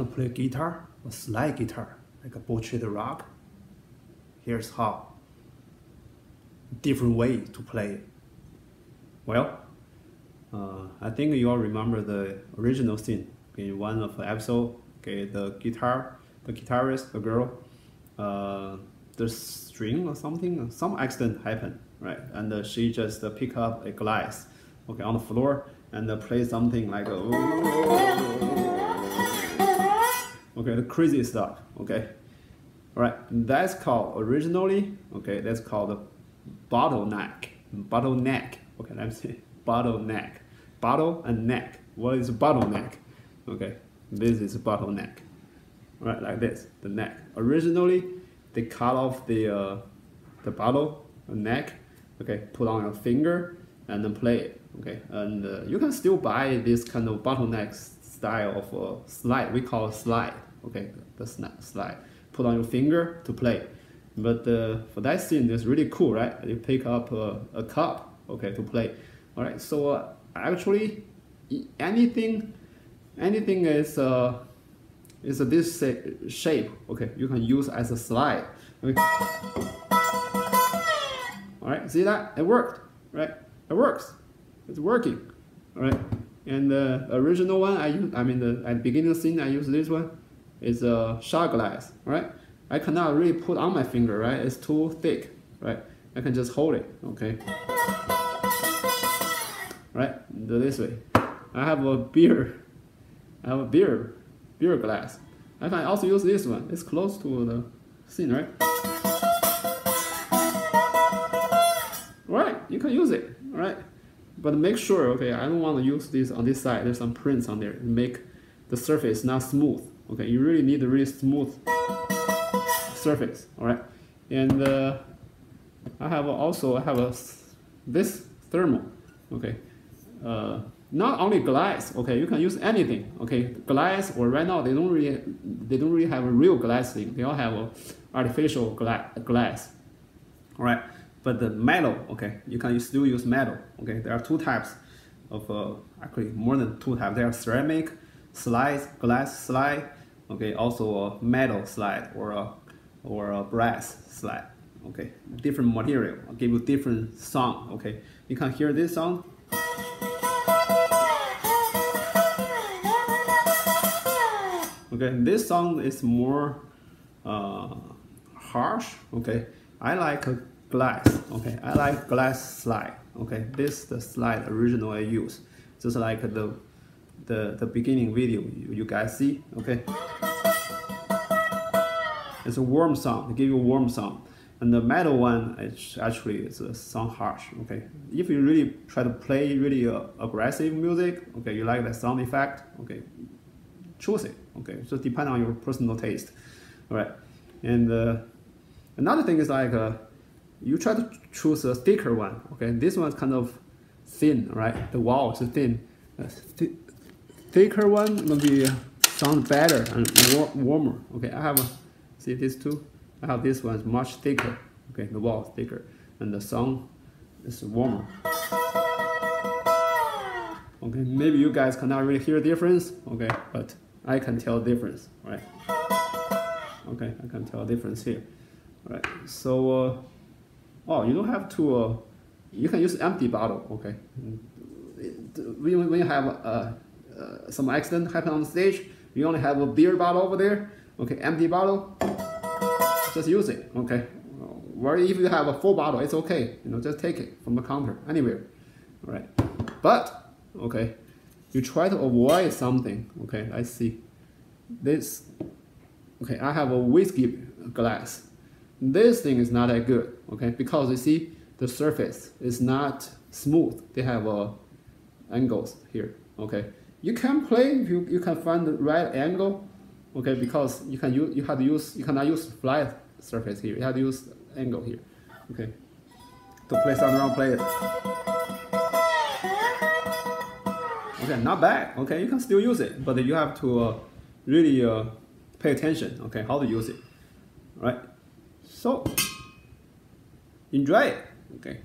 play guitar, a slide guitar, like a Bocchi rock, here's how. Different way to play. Well, uh, I think you all remember the original scene in one of the episode. Okay, the guitar, the guitarist, the girl, uh, the string or something, some accident happened, right? And uh, she just uh, pick up a glass, okay, on the floor and uh, play something like a, okay, the crazy stuff, okay. All right, that's called originally, okay, that's called the bottleneck, bottleneck. Okay, let me see, bottleneck, bottle and neck. What is a bottleneck? Okay, this is a bottleneck. All right, like this, the neck. Originally, they cut off the uh, the bottle, the neck. Okay, put on your finger and then play it. Okay, and uh, you can still buy this kind of bottleneck style of uh, slide. We call it slide. Okay, the slide put on your finger to play. But uh, for that scene, it's really cool, right? You pick up a, a cup, okay, to play. All right, so uh, actually, anything, anything is uh, is this shape, okay? You can use as a slide. Okay. All right, see that? It worked, right? It works. It's working, all right? And the original one, I use, I mean, the, at the beginning scene, I use this one is a shot glass, right? I cannot really put on my finger, right? It's too thick, right? I can just hold it, okay? Right, do this way. I have a beer, I have a beer, beer glass. I can also use this one. It's close to the scene, right? Right, you can use it, right? But make sure, okay, I don't want to use this on this side. There's some prints on there. Make the surface not smooth. Okay, you really need a really smooth surface. All right, and uh, I have also I have a this thermal. Okay, uh, not only glass. Okay, you can use anything. Okay, glass or right now they don't really they don't really have a real glass thing. They all have a artificial gla glass. All right, but the metal. Okay, you can still use metal. Okay, there are two types of uh, actually more than two types. There are ceramic slide, glass slide, okay, also a metal slide or a, or a brass slide, okay, different material, I'll give you different sound, okay. You can hear this sound. Okay, this song is more uh, harsh, okay. I like glass, okay. I like glass slide, okay. This the slide original I use, just like the the, the beginning video you, you guys see, okay? It's a warm sound, give you a warm sound. And the metal one, it's actually it's a sound harsh, okay? If you really try to play really uh, aggressive music, okay, you like that sound effect, okay, choose it, okay? So depend on your personal taste, all right? And uh, another thing is like, uh, you try to choose a thicker one, okay? This one's kind of thin, right? The wall is thin. Uh, th thicker one will be sound better and war warmer. Okay, I have a, see this too. I have this one much thicker. Okay, the wall is thicker and the sound is warmer. Okay, maybe you guys cannot really hear the difference. Okay, but I can tell the difference, right? Okay, I can tell the difference here. All right, so uh, oh, you don't have to. Uh, you can use empty bottle. Okay, when, when you have a uh, some accident happen on stage, you only have a beer bottle over there, okay, empty bottle, just use it, okay. Or if you have a full bottle, it's okay, you know, just take it from the counter, anywhere, all right. But, okay, you try to avoid something, okay, let's see. This, okay, I have a whiskey glass. This thing is not that good, okay, because you see, the surface is not smooth. They have uh, angles here, okay you can play if you, you can find the right angle, okay, because you can use you have to use you cannot use flat surface here. You have to use angle here, okay, to play around play it. Okay, not bad. Okay, you can still use it, but you have to uh, really uh, pay attention. Okay, how to use it, right? So enjoy it. Okay.